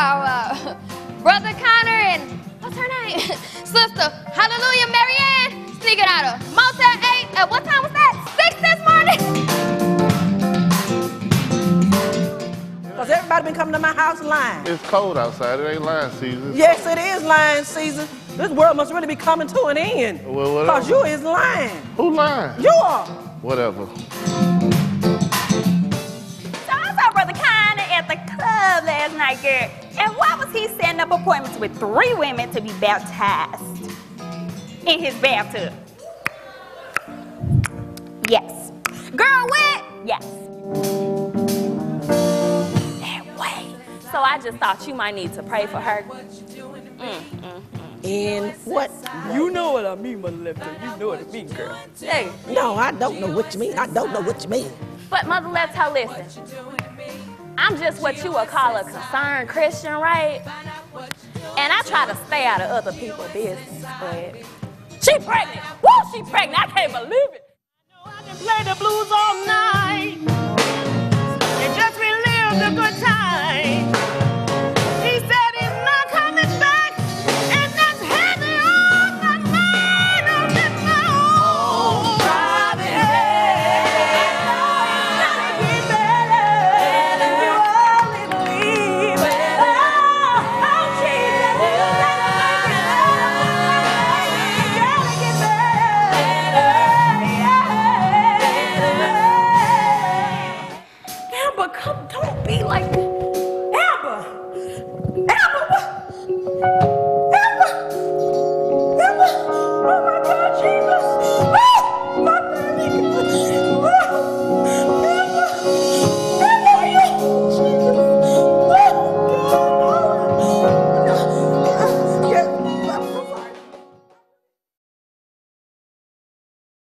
our uh, brother Connor and what's her name? Sister, hallelujah, Marianne, sneaking out of Motel 8 at what time was that? 6 this morning? Because everybody been coming to my house lying. It's cold outside. It ain't lying season. Yes, it is lying season. This world must really be coming to an end. Well, Because you is lying. Who lying? You are. Whatever. Club last night, girl. And why was he setting up appointments with three women to be baptized in his bathtub? Yes. Girl, what? Yes. That way. So I just thought you might need to pray for her. Mm, mm, In what? You know what I mean, Mother Lefter. You know what I mean, girl. Hey. No, I don't know what you mean. I don't know what you mean. But Mother Lefter, listen. I'm just what you would call a concerned Christian, right? And I try to stay out of other people's business, but she pregnant. Woo, she pregnant. I can't believe it. I can play the blues all night.